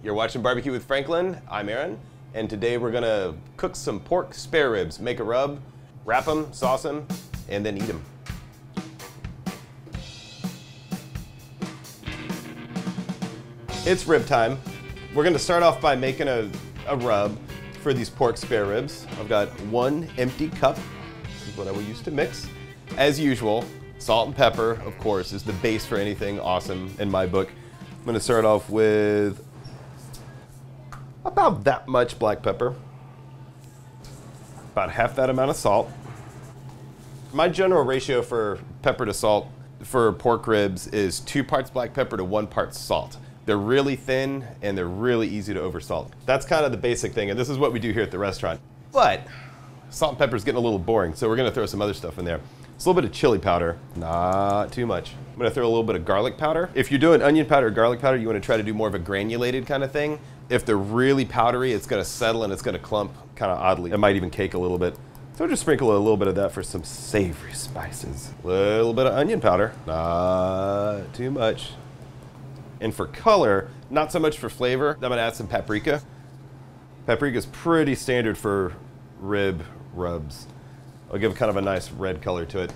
You're watching Barbecue with Franklin. I'm Aaron, and today we're gonna cook some pork spare ribs. Make a rub, wrap them, sauce them, and then eat them. It's rib time. We're gonna start off by making a, a rub for these pork spare ribs. I've got one empty cup. This is what I will use to mix. As usual, salt and pepper, of course, is the base for anything awesome in my book. I'm gonna start off with about that much black pepper, about half that amount of salt. My general ratio for pepper to salt for pork ribs is two parts black pepper to one part salt. They're really thin and they're really easy to oversalt. That's kind of the basic thing, and this is what we do here at the restaurant. But salt and pepper is getting a little boring, so we're gonna throw some other stuff in there. It's a little bit of chili powder, not too much. I'm gonna throw a little bit of garlic powder. If you're doing onion powder or garlic powder, you wanna try to do more of a granulated kind of thing. If they're really powdery, it's gonna settle and it's gonna clump kind of oddly. It might even cake a little bit. So just sprinkle a little bit of that for some savory spices. A little bit of onion powder, not too much. And for color, not so much for flavor, I'm gonna add some paprika. Paprika is pretty standard for rib rubs. I'll give kind of a nice red color to it.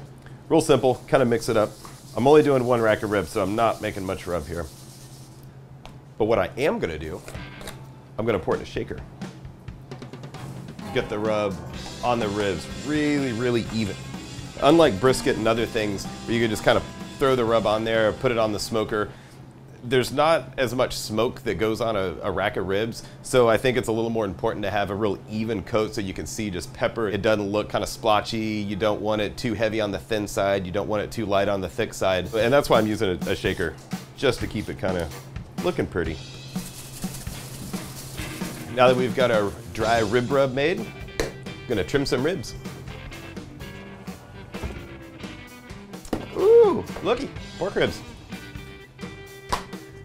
Real simple, kind of mix it up. I'm only doing one rack of ribs, so I'm not making much rub here. But what I am gonna do, I'm gonna pour it in a shaker. Get the rub on the ribs really, really even. Unlike brisket and other things where you can just kind of throw the rub on there, put it on the smoker, there's not as much smoke that goes on a, a, rack of ribs, so I think it's a little more important to have a real even coat so you can see just pepper. It doesn't look kind of splotchy. You don't want it too heavy on the thin side. You don't want it too light on the thick side. And that's why I'm using a, a shaker, just to keep it kind of looking pretty. Now that we've got our dry rib rub made, I'm gonna trim some ribs. Ooh, looky, pork ribs.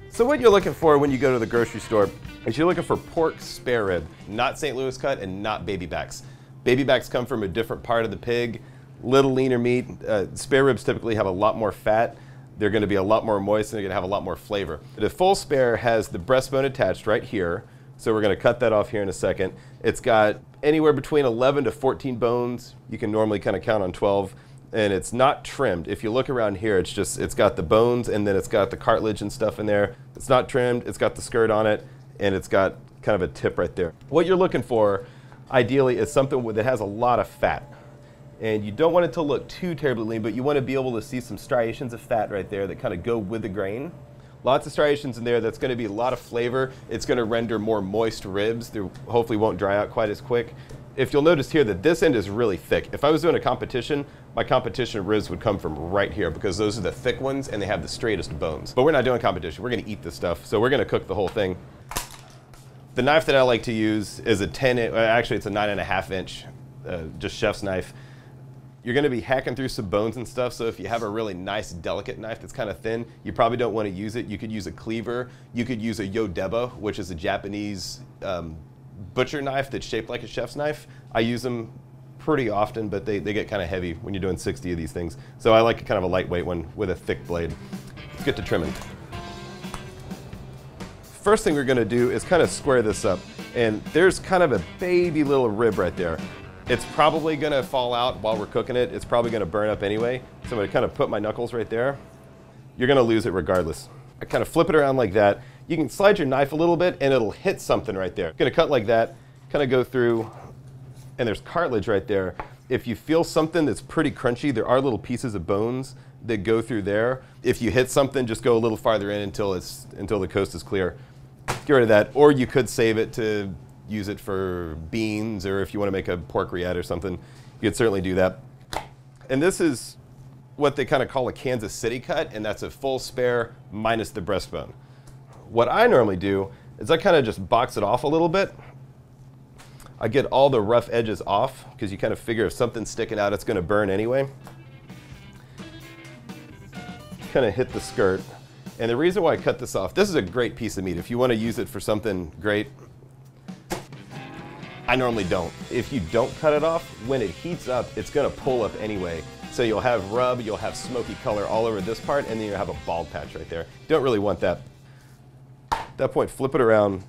So what you're looking for when you go to the grocery store is you're looking for pork spare rib, not St. Louis cut and not baby backs. Baby backs come from a different part of the pig, little leaner meat. Uh, spare ribs typically have a lot more fat. They're gonna be a lot more moist and they're gonna have a lot more flavor. The full spare has the breastbone attached right here. So we're gonna cut that off here in a second. It's got anywhere between 11 to 14 bones. You can normally kind of count on 12 and it's not trimmed. If you look around here, it's just, it's got the bones and then it's got the cartilage and stuff in there. It's not trimmed, it's got the skirt on it, and it's got kind of a tip right there. What you're looking for, ideally, is something that has a lot of fat. And you don't want it to look too terribly lean, but you want to be able to see some striations of fat right there that kind of go with the grain. Lots of striations in there, that's going to be a lot of flavor. It's going to render more moist ribs. They hopefully won't dry out quite as quick if you'll notice here that this end is really thick. If I was doing a competition, my competition ribs would come from right here because those are the thick ones and they have the straightest bones. But we're not doing competition, we're gonna eat this stuff. So we're gonna cook the whole thing. The knife that I like to use is a 10, actually it's a nine and a half inch, uh, just chef's knife. You're gonna be hacking through some bones and stuff, so if you have a really nice, delicate knife that's kind of thin, you probably don't wanna use it. You could use a cleaver. You could use a Yodeba, which is a Japanese um, butcher knife that's shaped like a chef's knife. I use them pretty often, but they, they get kind of heavy when you're doing 60 of these things. So I like kind of a lightweight one with a thick blade. Let's get to trimming. First thing we're gonna do is kind of square this up. And there's kind of a baby little rib right there. It's probably gonna fall out while we're cooking it. It's probably gonna burn up anyway. So I'm gonna kind of put my knuckles right there. You're gonna lose it regardless. I kind of flip it around like that you can slide your knife a little bit and it'll hit something right there. Gonna cut like that, kind of go through, and there's cartilage right there. If you feel something that's pretty crunchy, there are little pieces of bones that go through there. If you hit something, just go a little farther in until, it's, until the coast is clear. Get rid of that, or you could save it to use it for beans, or if you want to make a pork rillette or something, you could certainly do that. And this is what they kind of call a Kansas City cut, and that's a full spare minus the breastbone what I normally do is I kind of just box it off a little bit. I get all the rough edges off because you kind of figure if something's sticking out, it's going to burn anyway. Kind of hit the skirt. And the reason why I cut this off, this is a great piece of meat. If you want to use it for something great, I normally don't. If you don't cut it off, when it heats up, it's to pull up anyway. So you'll have rub, you'll have smoky color all over this part, and then you'll have a bald patch right there. Don't really want that. At that point, flip it around.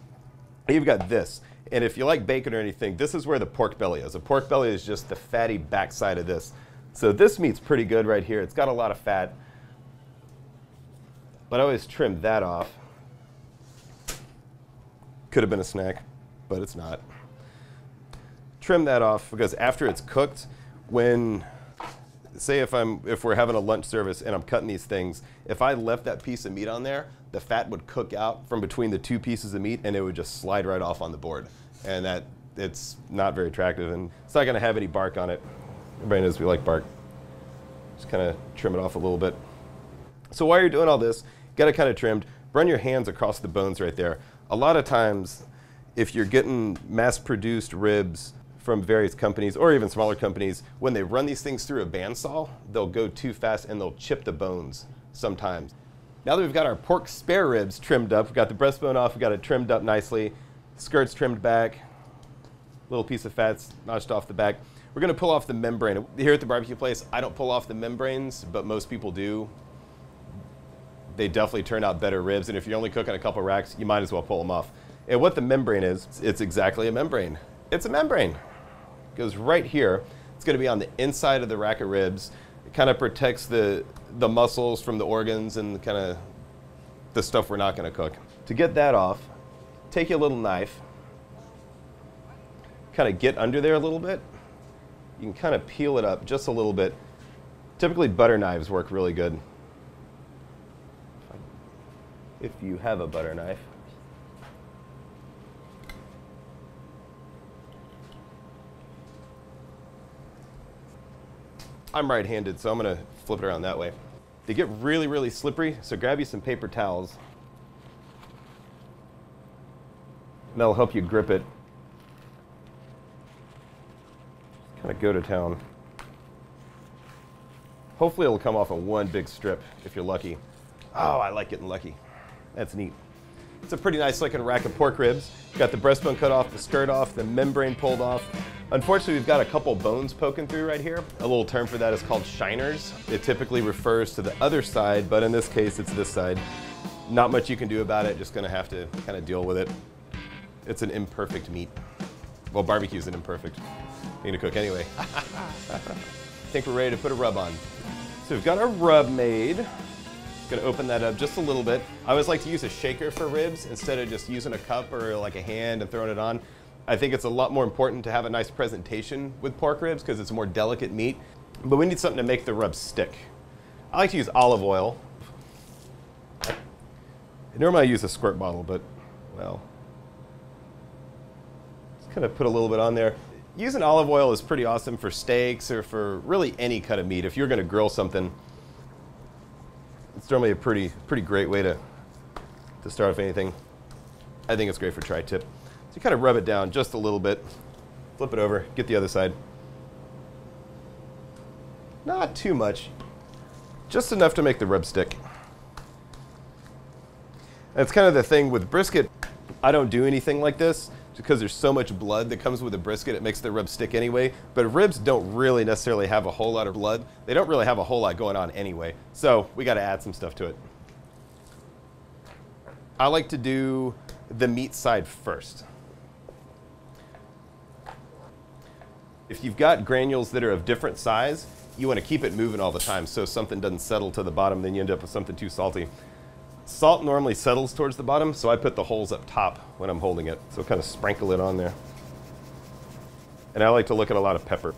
You've got this. And if you like bacon or anything, this is where the pork belly is. The pork belly is just the fatty backside of this. So this meat's pretty good right here. It's got a lot of fat. But I always trim that off. Could have been a snack, but it's not. Trim that off because after it's cooked, when say if I'm if we're having a lunch service and I'm cutting these things, if I left that piece of meat on there, the fat would cook out from between the two pieces of meat and it would just slide right off on the board. And that it's not very attractive and it's not gonna have any bark on it. Everybody knows we like bark. Just kind of trim it off a little bit. So while you're doing all this, get it kind of trimmed, run your hands across the bones right there. A lot of times, if you're getting mass produced ribs from various companies or even smaller companies, when they run these things through a bandsaw, they'll go too fast and they'll chip the bones sometimes. Now that we've got our pork spare ribs trimmed up, we've got the breastbone off, we've got it trimmed up nicely, skirts trimmed back, little piece of fat's notched off the back. We're gonna pull off the membrane. Here at the barbecue place, I don't pull off the membranes, but most people do. They definitely turn out better ribs, and if you're only cooking a couple racks, you might as well pull them off. And what the membrane is, it's exactly a membrane. It's a membrane goes right here. It's going to be on the inside of the rack of ribs. It kind of protects the, the muscles from the organs and kind of the stuff we're not going to cook. To get that off, take your little knife, kind of get under there a little bit. You can kind of peel it up just a little bit. Typically butter knives work really good. If you have a butter knife. I'm right-handed, so I'm gonna flip it around that way. They get really, really slippery, so grab you some paper towels. And that'll help you grip it. Kind of go to town. Hopefully it'll come off in one big strip, if you're lucky. Oh, I like getting lucky. That's neat. It's a pretty nice looking rack of pork ribs. Got the breastbone cut off, the skirt off, the membrane pulled off. Unfortunately, we've got a couple bones poking through right here. A little term for that is called shiners. It typically refers to the other side, but in this case, it's this side. Not much you can do about it, just gonna have to kind of deal with it. It's an imperfect meat. Well, barbecue's an imperfect thing to cook anyway. I think we're ready to put a rub on. So we've got our rub made. Gonna open that up just a little bit. I always like to use a shaker for ribs instead of just using a cup or like a hand and throwing it on. I think it's a lot more important to have a nice presentation with pork ribs because it's a more delicate meat. But we need something to make the rubs stick. I like to use olive oil. Normally I use a squirt bottle, but well, just kind of put a little bit on there. Using olive oil is pretty awesome for steaks or for really any cut of meat. If you're gonna grill something, it's normally a pretty, pretty great way to, to start off anything. I think it's great for tri-tip. So you kind of rub it down just a little bit, flip it over, get the other side. Not too much, just enough to make the rub stick. That's kind of the thing with brisket. I don't do anything like this because there's so much blood that comes with a brisket, it makes the rib stick anyway. But ribs don't really necessarily have a whole lot of blood. They don't really have a whole lot going on anyway. So we got to add some stuff to it. I like to do the meat side first. If you've got granules that are of different size, you want to keep it moving all the time so something doesn't settle to the bottom, then you end up with something too salty. Salt normally settles towards the bottom, so I put the holes up top when I'm holding it. So kind of sprinkle it on there. And I like to look at a lot of pepper.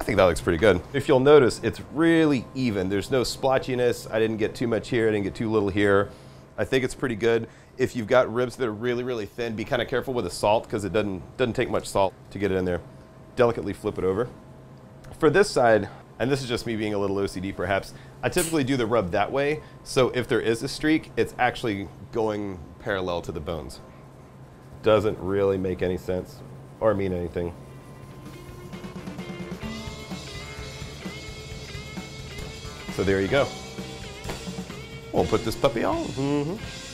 I think that looks pretty good. If you'll notice, it's really even. There's no splotchiness. I didn't get too much here. I didn't get too little here. I think it's pretty good. If you've got ribs that are really, really thin, be kind of careful with the salt because it doesn't, doesn't take much salt to get it in there. Delicately flip it over. For this side, and this is just me being a little OCD perhaps, I typically do the rub that way. So if there is a streak, it's actually going parallel to the bones. Doesn't really make any sense or mean anything. So there you go. We'll put this puppy on. Mm -hmm.